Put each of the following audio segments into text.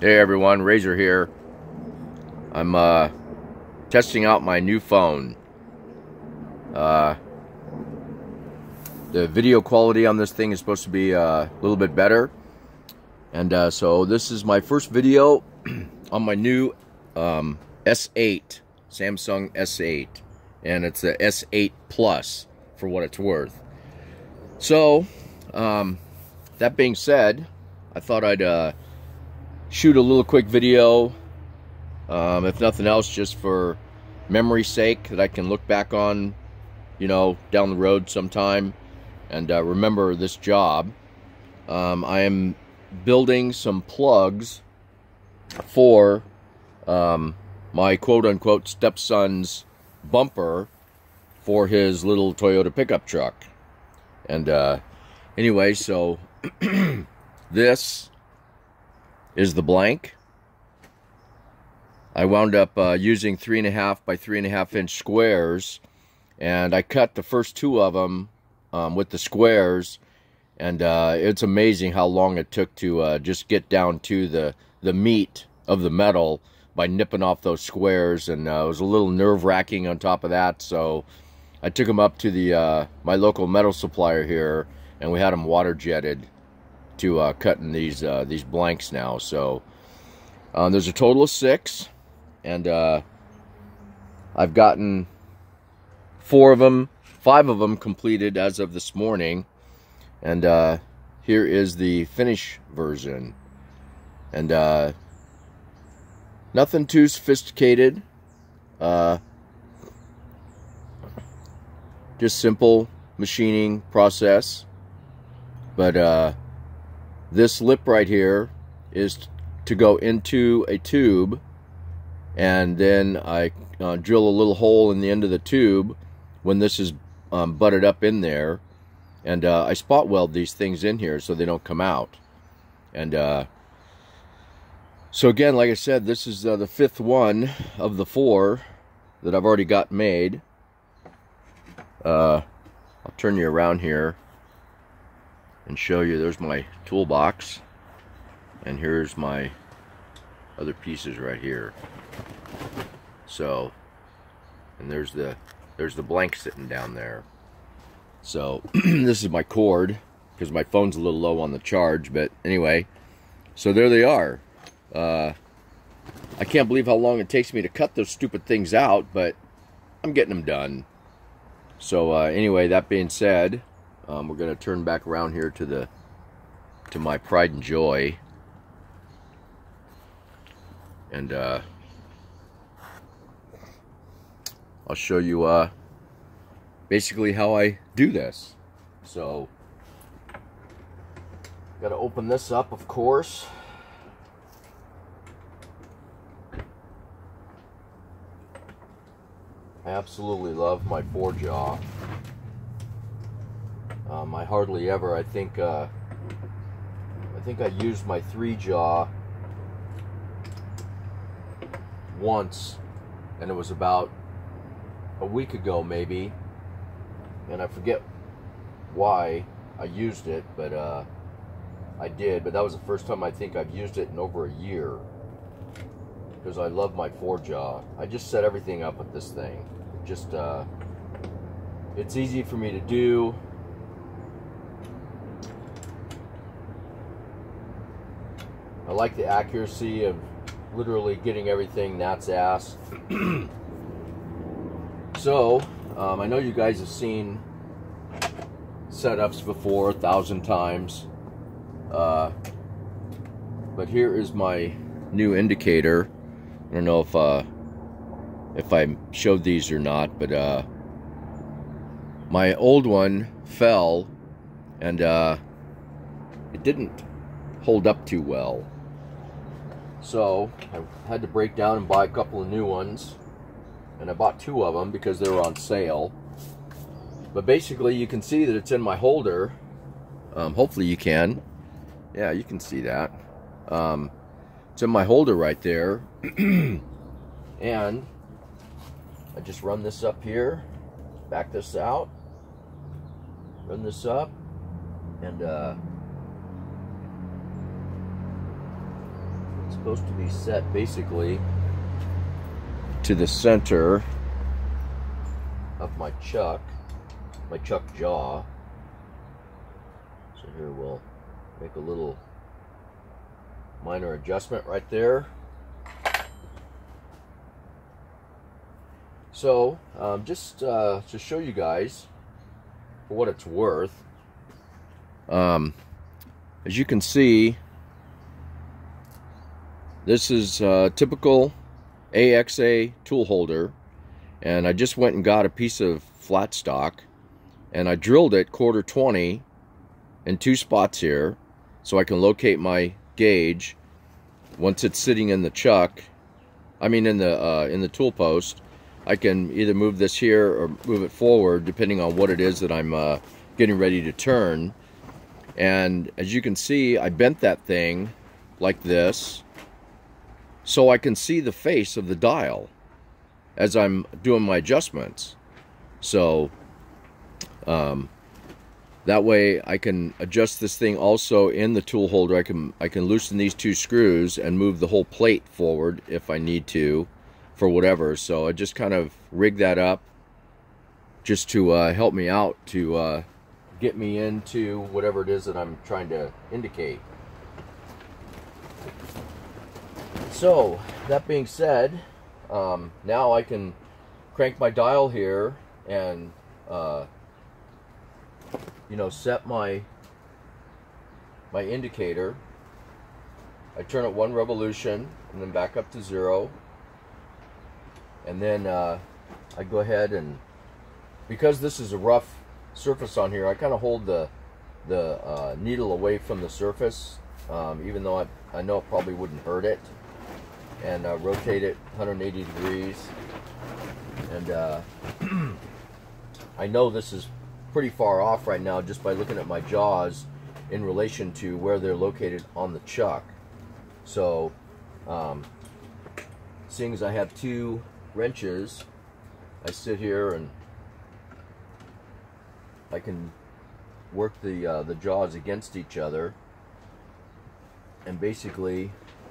Hey everyone, Razor here. I'm uh, testing out my new phone. Uh, the video quality on this thing is supposed to be uh, a little bit better. And uh, so this is my first video on my new um, S8, Samsung S8. And it's the S8 Plus for what it's worth. So, um, that being said, I thought I'd uh, shoot a little quick video, um, if nothing else, just for memory's sake, that I can look back on, you know, down the road sometime and uh, remember this job. Um, I am building some plugs for um, my quote-unquote stepson's bumper for his little Toyota pickup truck. And uh, anyway, so this is the blank. I wound up uh, using three and a half by three and a half inch squares and I cut the first two of them um, with the squares and uh, it's amazing how long it took to uh, just get down to the the meat of the metal by nipping off those squares and uh, it was a little nerve-wracking on top of that so I took them up to the uh, my local metal supplier here and we had them water jetted to uh, cutting these uh, these blanks now. So um, there's a total of six, and uh, I've gotten four of them, five of them completed as of this morning, and uh, here is the finish version, and uh, nothing too sophisticated. Uh, just simple machining process but uh, this lip right here is to go into a tube and then I uh, drill a little hole in the end of the tube when this is um, butted up in there and uh, I spot weld these things in here so they don't come out. And uh, so again like I said this is uh, the fifth one of the four that I've already got made. Uh, I'll turn you around here and show you there's my toolbox and here's my other pieces right here. So and there's the there's the blank sitting down there. So this is my cord because my phone's a little low on the charge but anyway so there they are. Uh, I can't believe how long it takes me to cut those stupid things out but I'm getting them done. So uh, anyway that being said um, we're going to turn back around here to the to my pride and joy. And uh, I'll show you uh, basically how I do this. So, got to open this up, of course. I absolutely love my four jaw. Um, I hardly ever, I think, uh, I think I used my three jaw once, and it was about a week ago maybe, and I forget why I used it, but uh, I did, but that was the first time I think I've used it in over a year, because I love my four jaw. I just set everything up with this thing. Just, uh, it's easy for me to do. I like the accuracy of literally getting everything that's ass. so, um, I know you guys have seen setups before a thousand times. Uh, but here is my new indicator. I don't know if uh, if I showed these or not, but uh, my old one fell and uh, it didn't hold up too well. So I had to break down and buy a couple of new ones. And I bought two of them because they were on sale. But basically you can see that it's in my holder. Um, hopefully you can. Yeah, you can see that. Um, it's in my holder right there. and I just run this up here, back this out, run this up, and uh, supposed to be set basically to the center of my chuck, my chuck jaw. So here we'll make a little minor adjustment right there. So, um, just uh, to show you guys for what it's worth, um, as you can see, this is a typical AXA tool holder and I just went and got a piece of flat stock and I drilled it quarter 20 in two spots here so I can locate my gauge once it's sitting in the chuck I mean in the uh, in the tool post. I can either move this here or move it forward depending on what it is that I'm uh, getting ready to turn. And as you can see I bent that thing like this so I can see the face of the dial as I'm doing my adjustments. So um, that way I can adjust this thing also in the tool holder. I can I can loosen these two screws and move the whole plate forward if I need to for whatever. So I just kind of rig that up just to uh, help me out to uh, get me into whatever it is that I'm trying to indicate. So, that being said, um, now I can crank my dial here and uh, you know set my my indicator. I turn it one revolution and then back up to zero. And then uh, I go ahead and because this is a rough surface on here I kind of hold the the uh, needle away from the surface um, even though I, I know it probably wouldn't hurt it and uh, rotate it 180 degrees. And uh, I know this is pretty far off right now just by looking at my jaws in relation to where they're located on the chuck. So, um, seeing as I have two wrenches, I sit here and I can work the uh, the jaws against each other and basically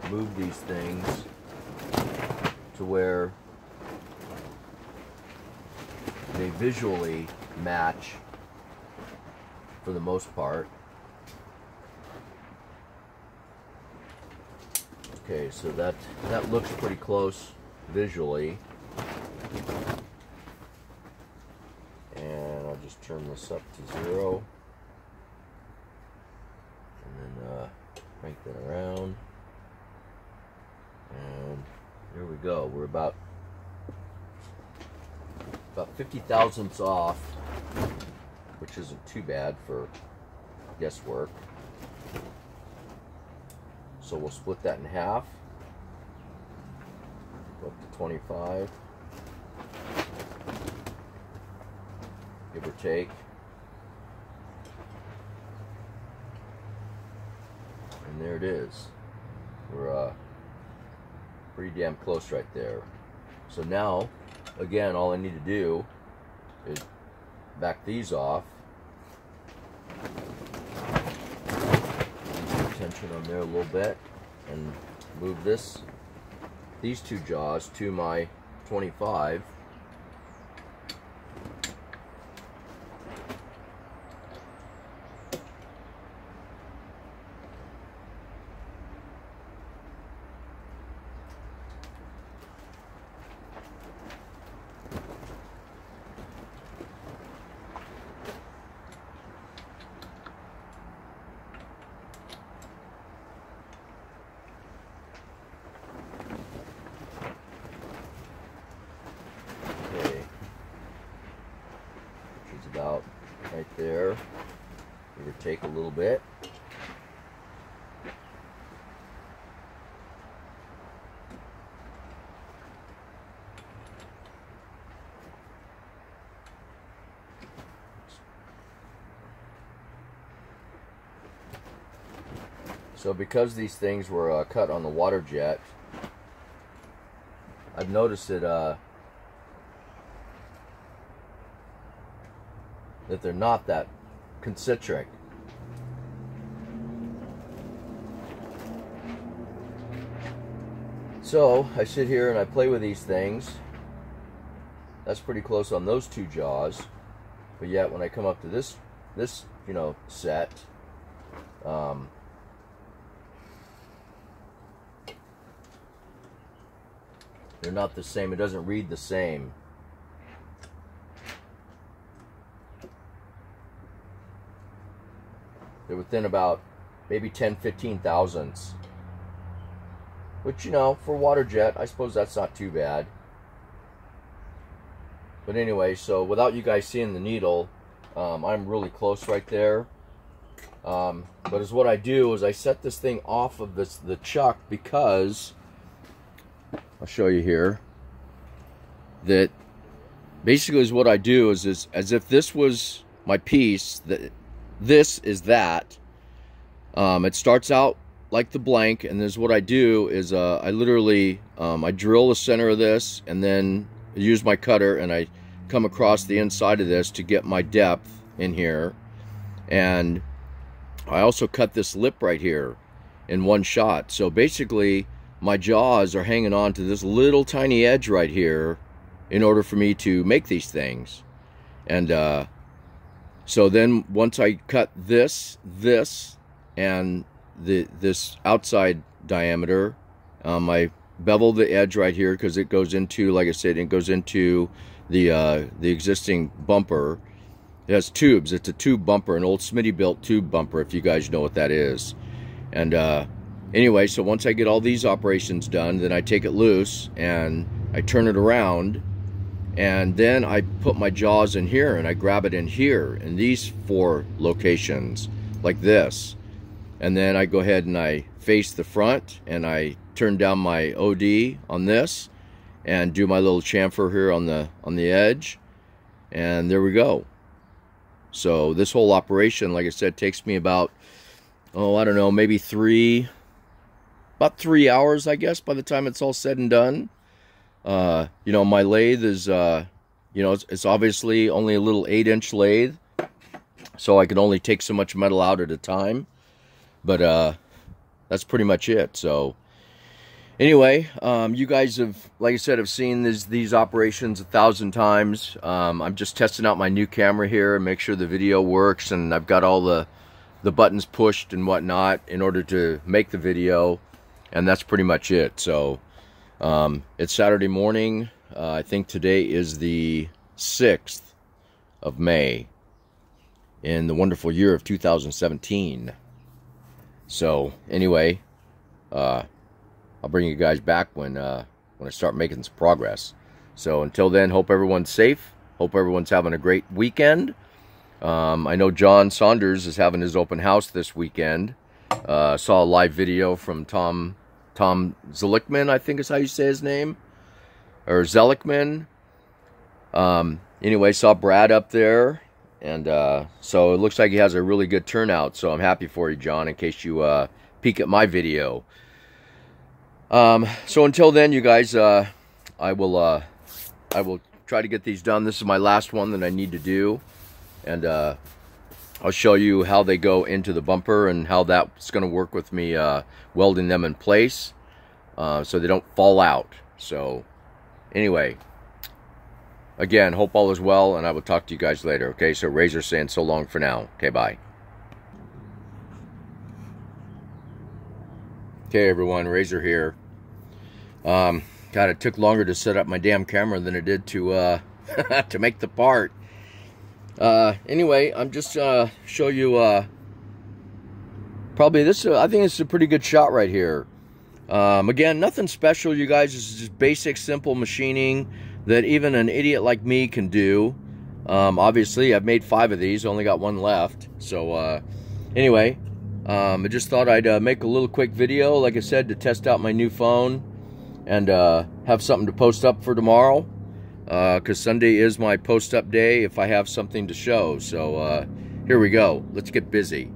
move these things to where they visually match for the most part. Okay, so that that looks pretty close visually. And I'll just turn this up to zero. And then uh, crank that around. Here we go. We're about about 50 thousandths off, which isn't too bad for guesswork. So we'll split that in half. Go up to 25. Give or take. And there it is. We're uh, pretty damn close right there. So now, again, all I need to do is back these off. Tension on there a little bit and move this, these two jaws to my 25 about right there. Give or take a little bit. So because these things were uh, cut on the water jet, I've noticed that uh, that they're not that concentric. So I sit here and I play with these things. That's pretty close on those two jaws. But yet when I come up to this, this you know, set, um, they're not the same. It doesn't read the same. They're within about maybe 10, 15 thousandths. Which, you know, for water jet, I suppose that's not too bad. But anyway, so without you guys seeing the needle, um, I'm really close right there. Um, but as what I do is I set this thing off of this the chuck because I'll show you here that basically is what I do is, is as if this was my piece that this is that. Um, it starts out like the blank and this what I do is uh, I literally um, I drill the center of this and then use my cutter and I come across the inside of this to get my depth in here. And I also cut this lip right here in one shot. So basically my jaws are hanging on to this little tiny edge right here in order for me to make these things. And uh, so then once I cut this this and the this outside diameter. Um, I bevel the edge right here because it goes into, like I said, it goes into the uh, the existing bumper. It has tubes. It's a tube bumper, an old Smittybilt tube bumper, if you guys know what that is. And uh, anyway, so once I get all these operations done, then I take it loose and I turn it around and then I put my jaws in here and I grab it in here in these four locations like this. And then I go ahead and I face the front and I turn down my OD on this and do my little chamfer here on the on the edge. And there we go. So this whole operation like I said takes me about oh I don't know maybe three about three hours I guess by the time it's all said and done uh, you know my lathe is uh, you know it's, it's obviously only a little eight inch lathe so I can only take so much metal out at a time but uh, that's pretty much it. So anyway, um, you guys have, like I said, have seen these, these operations a thousand times. Um, I'm just testing out my new camera here and make sure the video works. And I've got all the, the buttons pushed and whatnot in order to make the video. And that's pretty much it. So um, it's Saturday morning. Uh, I think today is the 6th of May in the wonderful year of 2017. So anyway, uh, I'll bring you guys back when uh, when I start making some progress. So until then, hope everyone's safe. Hope everyone's having a great weekend. Um, I know John Saunders is having his open house this weekend. Uh, saw a live video from Tom Tom Zelikman, I think is how you say his name, or Zelikman. Um, anyway, saw Brad up there and uh, so it looks like he has a really good turnout. So I'm happy for you, John, in case you uh, peek at my video. Um, so until then, you guys, uh, I will uh, I will try to get these done. This is my last one that I need to do. And uh, I'll show you how they go into the bumper and how that's going to work with me uh, welding them in place so they don't fall out. So anyway, Again, hope all is well, and I will talk to you guys later. Okay, so Razor saying so long for now. Okay, bye. Okay, everyone, Razor here. Um, God, it took longer to set up my damn camera than it did to uh, to make the part. Uh, anyway, I'm just uh, show you uh, probably this. I think it's a pretty good shot right here. Um, again, nothing special, you guys. This is just basic, simple machining that even an idiot like me can do. Um, obviously, I've made five of these, only got one left. So, uh, anyway, um, I just thought I'd uh, make a little quick video, like I said, to test out my new phone and uh, have something to post up for tomorrow. Because uh, Sunday is my post-up day if I have something to show. So, uh, here we go. Let's get busy.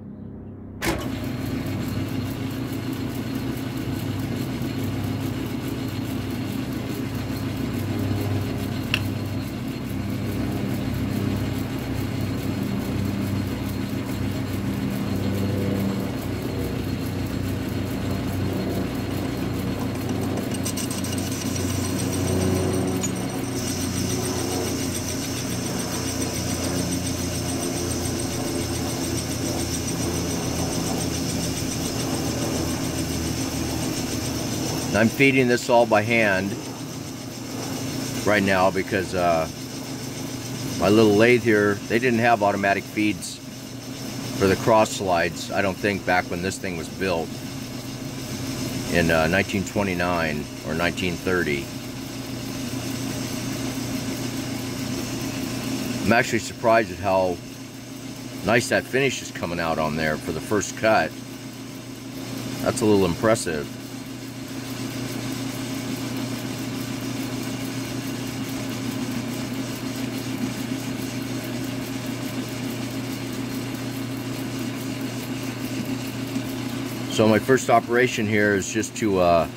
Feeding this all by hand right now because uh, my little lathe here, they didn't have automatic feeds for the cross slides, I don't think, back when this thing was built in uh, 1929 or 1930. I'm actually surprised at how nice that finish is coming out on there for the first cut. That's a little impressive. So my first operation here is just to uh,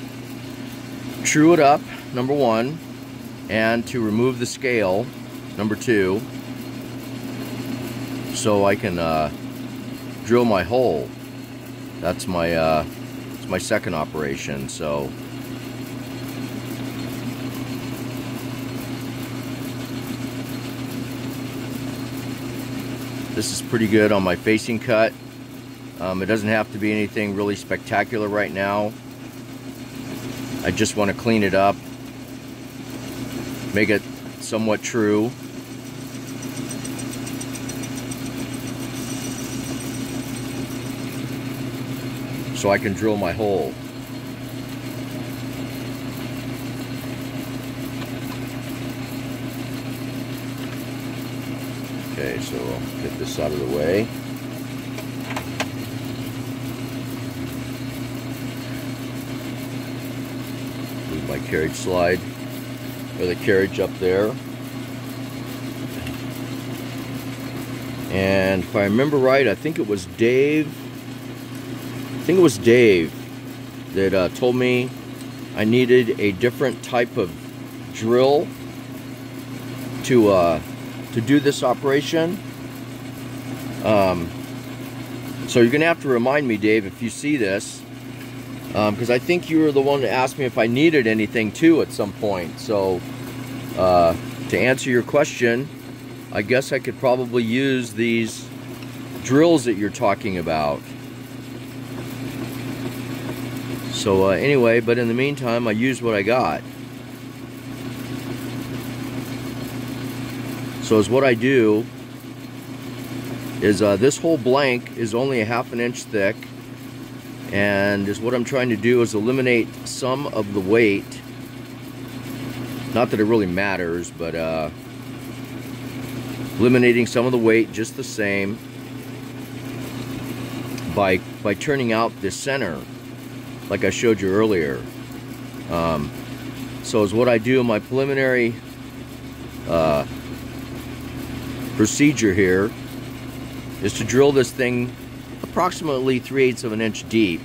true it up, number one, and to remove the scale, number two, so I can uh, drill my hole. That's my uh, that's my second operation. So. This is pretty good on my facing cut. Um, it doesn't have to be anything really spectacular right now. I just want to clean it up, make it somewhat true. So I can drill my hole. Okay, so I'll get this out of the way. My carriage slide or the carriage up there. And if I remember right, I think it was Dave. I think it was Dave that uh, told me I needed a different type of drill to uh, to do this operation. Um, so you're gonna have to remind me, Dave, if you see this, because um, I think you were the one that asked me if I needed anything too at some point. So uh, to answer your question, I guess I could probably use these drills that you're talking about. So uh, anyway, but in the meantime, I used what I got. So as what I do is uh, this whole blank is only a half an inch thick and is what I'm trying to do is eliminate some of the weight. Not that it really matters but uh, eliminating some of the weight just the same by by turning out the center like I showed you earlier. Um, so is what I do in my preliminary uh, procedure here is to drill this thing approximately 3 eighths of an inch deep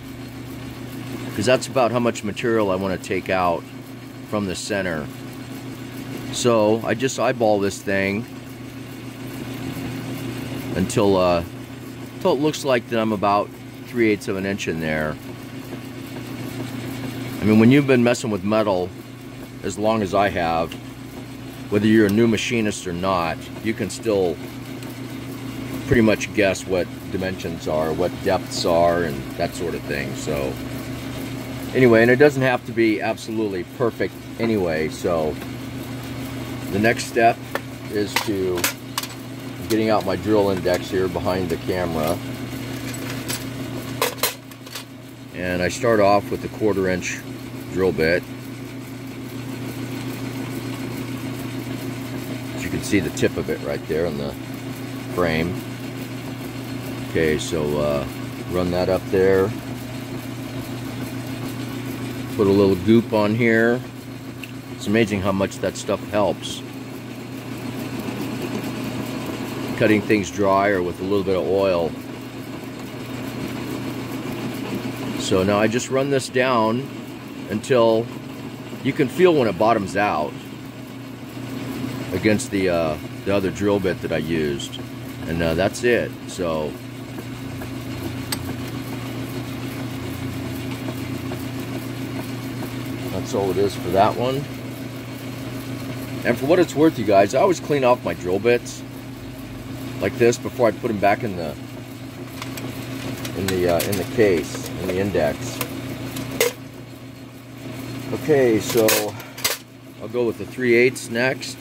because that's about how much material I want to take out from the center. So I just eyeball this thing until, uh, until it looks like that I'm about 3 eighths of an inch in there. I mean, when you've been messing with metal as long as I have, whether you're a new machinist or not, you can still pretty much guess what dimensions are, what depths are, and that sort of thing. So anyway, and it doesn't have to be absolutely perfect anyway. So the next step is to getting out my drill index here behind the camera. And I start off with a quarter inch drill bit. As you can see the tip of it right there on the frame. Okay, so uh, run that up there. Put a little goop on here. It's amazing how much that stuff helps. Cutting things dry or with a little bit of oil. So now I just run this down until you can feel when it bottoms out against the, uh, the other drill bit that I used. And uh, that's it. So That's all it is for that one. And for what it's worth, you guys, I always clean off my drill bits like this before I put them back in the in the uh, in the case in the index. Okay, so I'll go with the 3 eighths next.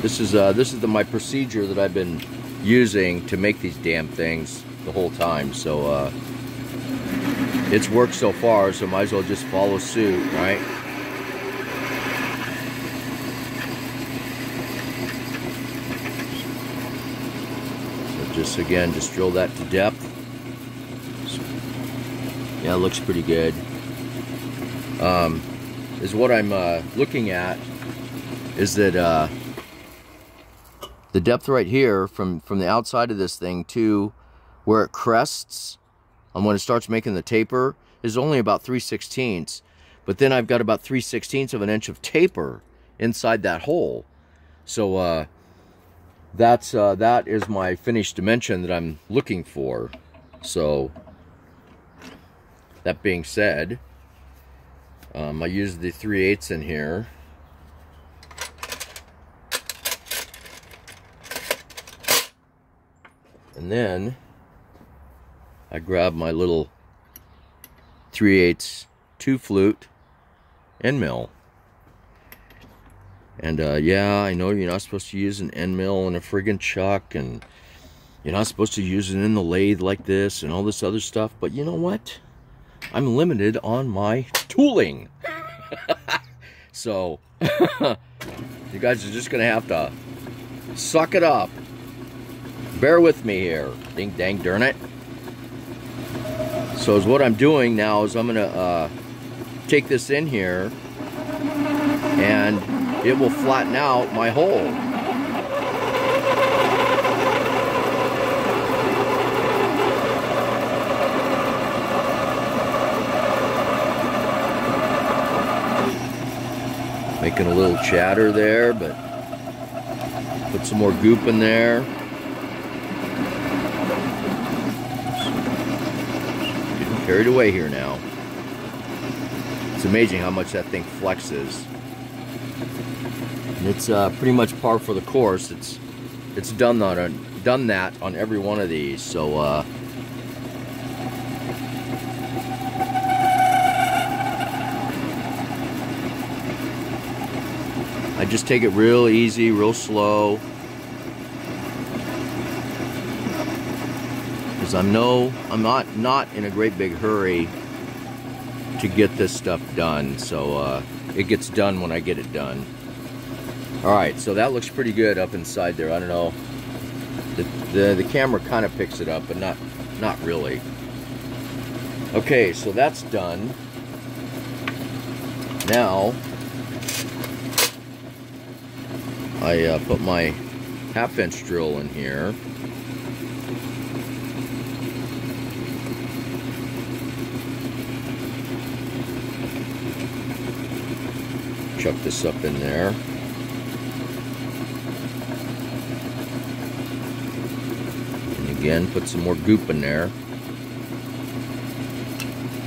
This is uh, this is the, my procedure that I've been using to make these damn things the whole time. So uh, it's worked so far, so might as well just follow suit, right? So just again, just drill that to depth. Yeah, it looks pretty good. Um, is what I'm uh, looking at is that uh, the depth right here from, from the outside of this thing to where it crests and when it starts making the taper is only about 3 sixteenths. But then I've got about 3 sixteenths of an inch of taper inside that hole. So uh, that's uh, that is my finished dimension that I'm looking for. So that being said, um, I used the 3 eighths in here. And then I grab my little 3 8 2 flute end mill. And uh, yeah, I know you're not supposed to use an end mill in a friggin' chuck and you're not supposed to use it in the lathe like this and all this other stuff. But you know what? I'm limited on my tooling. so, you guys are just going to have to suck it up. Bear with me here. Ding dang darn it. So is what I'm doing now is I'm going to uh, take this in here and it will flatten out my hole. Making a little chatter there, but put some more goop in there. Carried away here now. It's amazing how much that thing flexes. And it's uh, pretty much par for the course. It's it's done that on done that on every one of these. So uh, I just take it real easy, real slow. Because I'm no, I'm not not in a great big hurry to get this stuff done. So uh, it gets done when I get it done. All right, so that looks pretty good up inside there. I don't know. The the, the camera kind of picks it up, but not not really. Okay, so that's done. Now I uh, put my half inch drill in here. Chuck this up in there. And again, put some more goop in there.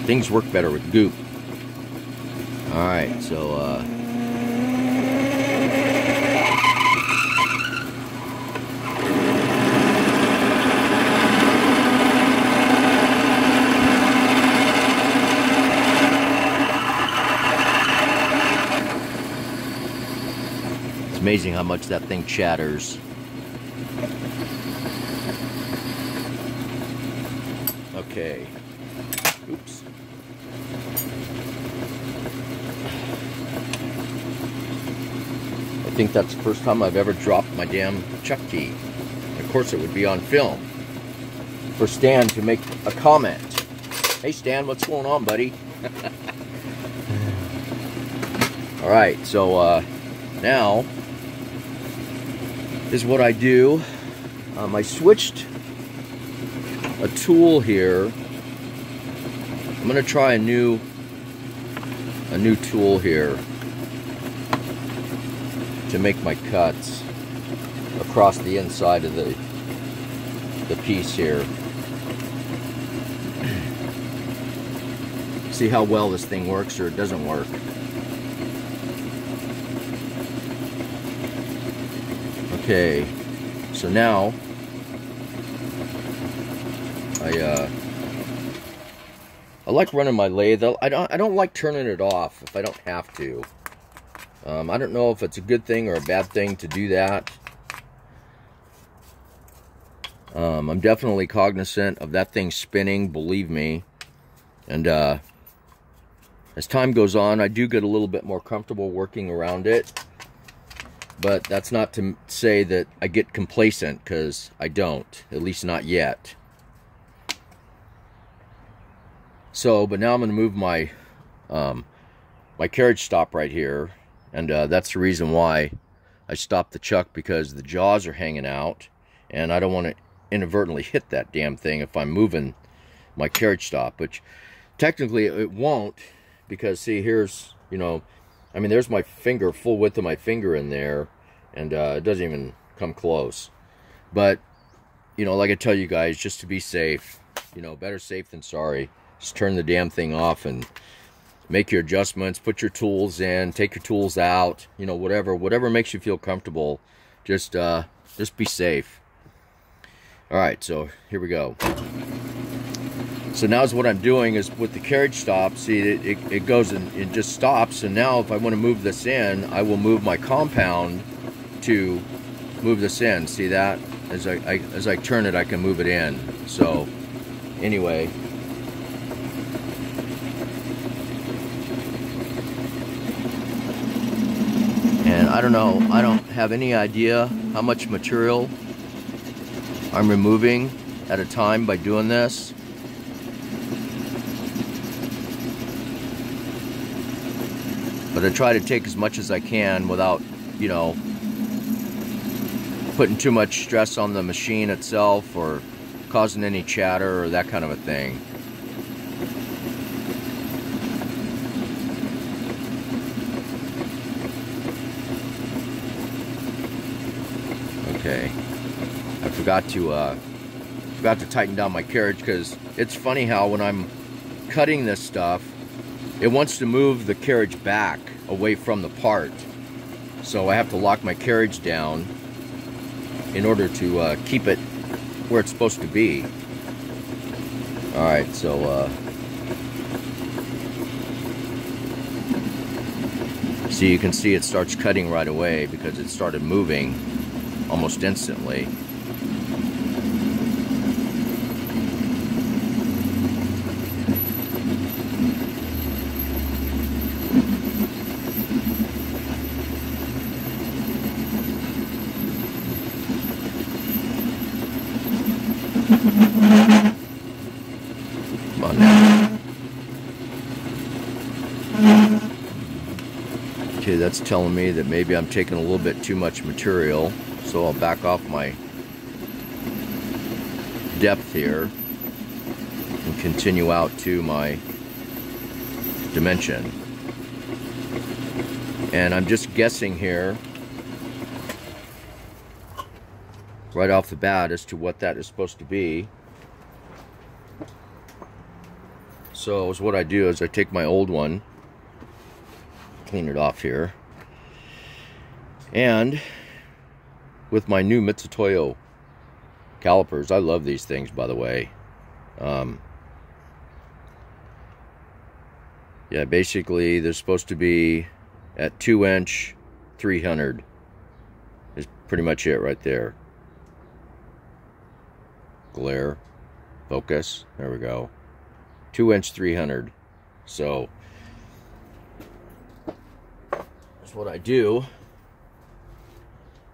Things work better with goop. Alright, so uh, amazing how much that thing chatters. Okay. Oops. I think that's the first time I've ever dropped my damn chuck key. Of course it would be on film. For Stan to make a comment. Hey Stan, what's going on, buddy? Alright, so uh, now is what I do. Um, I switched a tool here. I'm gonna try a new a new tool here to make my cuts across the inside of the the piece here. See how well this thing works or it doesn't work. Okay, so now I uh, I like running my lathe. I don't I don't like turning it off if I don't have to. Um, I don't know if it's a good thing or a bad thing to do that. Um, I'm definitely cognizant of that thing spinning, believe me. And uh, as time goes on, I do get a little bit more comfortable working around it. But that's not to say that I get complacent, because I don't, at least not yet. So, but now I'm going to move my um, my carriage stop right here. And uh, that's the reason why I stopped the chuck, because the jaws are hanging out. And I don't want to inadvertently hit that damn thing if I'm moving my carriage stop. Which technically it won't, because see, here's, you know, I mean, there's my finger, full width of my finger in there, and uh, it doesn't even come close. But, you know, like I tell you guys, just to be safe, you know, better safe than sorry. Just turn the damn thing off and make your adjustments, put your tools in, take your tools out, you know, whatever, whatever makes you feel comfortable. Just, uh, just be safe. All right, so here we go. So now what I'm doing is with the carriage stop, see it, it, it goes and it just stops. And now if I want to move this in, I will move my compound to move this in. See that? As I, I as I turn it, I can move it in. So anyway, and I don't know, I don't have any idea how much material I'm removing at a time by doing this. But I try to take as much as I can without, you know, putting too much stress on the machine itself or causing any chatter or that kind of a thing. Okay. I forgot to uh, forgot to tighten down my carriage because it's funny how when I'm cutting this stuff it wants to move the carriage back away from the part. So I have to lock my carriage down in order to uh, keep it where it's supposed to be. Alright, so uh, so you can see it starts cutting right away because it started moving almost instantly. Come on now. Okay, that's telling me that maybe I'm taking a little bit too much material, so I'll back off my depth here and continue out to my dimension. And I'm just guessing here right off the bat as to what that is supposed to be. So what I do is I take my old one, clean it off here, and with my new Mitsutoyo calipers, I love these things by the way. Um, yeah, basically they're supposed to be at 2 inch 300 is pretty much it right there glare, focus, there we go. 2 inch 300. So, that's what I do.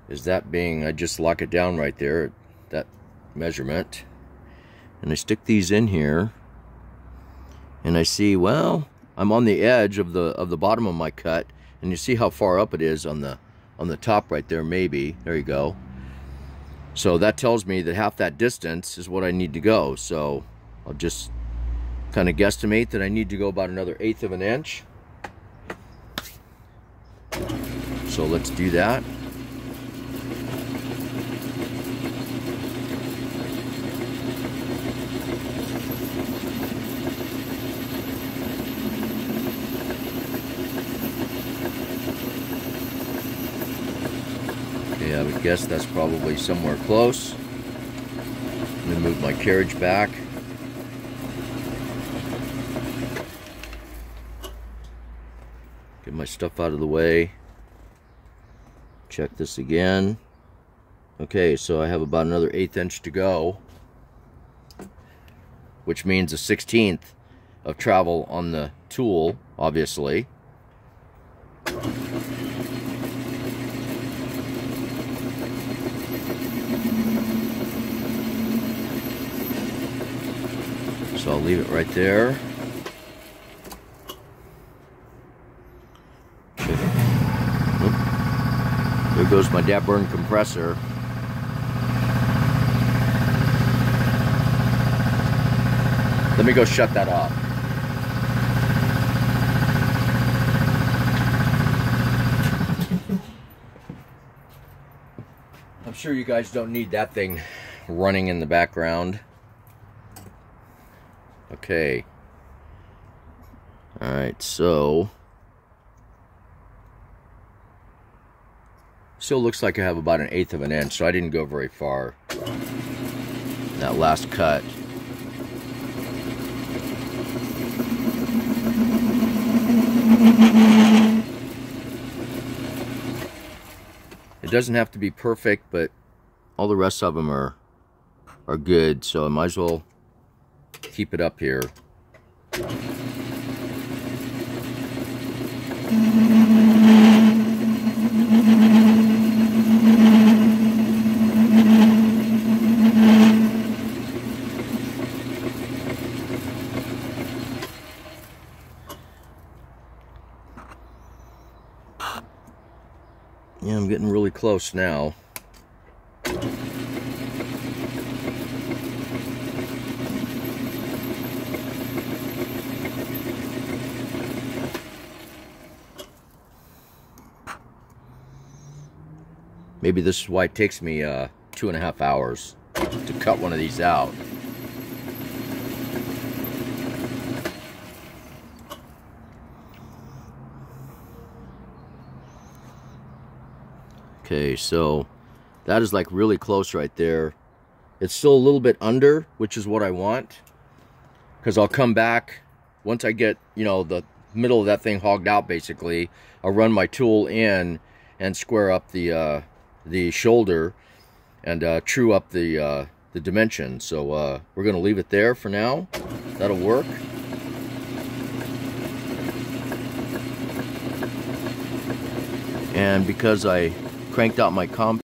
Is that being, I just lock it down right there, that measurement. And I stick these in here. And I see, well, I'm on the edge of the of the bottom of my cut. And you see how far up it is on the on the top right there, maybe. There you go. So that tells me that half that distance is what I need to go. So I'll just kind of guesstimate that I need to go about another eighth of an inch. So let's do that. Okay, I would guess that's probably somewhere close. I'm gonna move my carriage back. Get my stuff out of the way. Check this again. Okay, so I have about another eighth inch to go, which means a 16th of travel on the tool, obviously. So I'll leave it right there. There goes my Dabburn compressor. Let me go shut that off. I'm sure you guys don't need that thing running in the background. Okay. Alright, so... Still looks like I have about an eighth of an inch, so I didn't go very far. That last cut. It doesn't have to be perfect, but all the rest of them are are good, so I might as well keep it up here. Yeah, I'm getting really close now. Maybe this is why it takes me uh, two and a half hours to cut one of these out. So that is like really close right there. It's still a little bit under, which is what I want. Because I'll come back, once I get, you know, the middle of that thing hogged out basically, I'll run my tool in and square up the uh, the shoulder and uh, true up the uh, the dimension. So uh, we're going to leave it there for now. That'll work. And because I cranked out my comp